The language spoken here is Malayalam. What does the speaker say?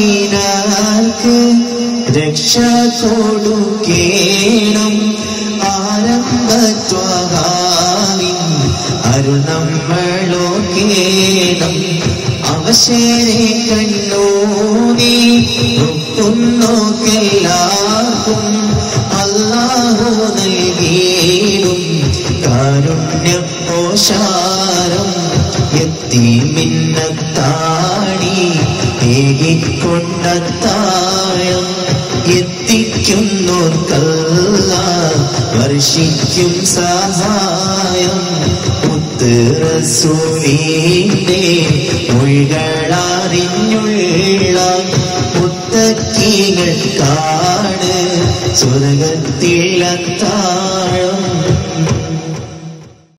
ആലംബഹീനാർക്ക് രക്ഷ കൊടുക്കേണം ആരംഭത്വഹാവിൻ അരുൾ നമ്മളോ കേണം അവശരെ കണ്ണൂനി ഒക്കുന്നോക്കെല്ലാവർക്കും അല്ലാഹു നൽകിയിടും. കാരുണ്യ പോഷാരം എത്തി മിന്നത്താണി ഏകിക്കൊണ്ടത്താഴം കല്ല വർഷിക്കും സഹായം. മുത്ത് റസൂലിന്റെ മൊഴികളറിഞ്ഞുള്ള മുത്തക്കികൾ കാണ് സ്വർഗത്തിലത്താഴം.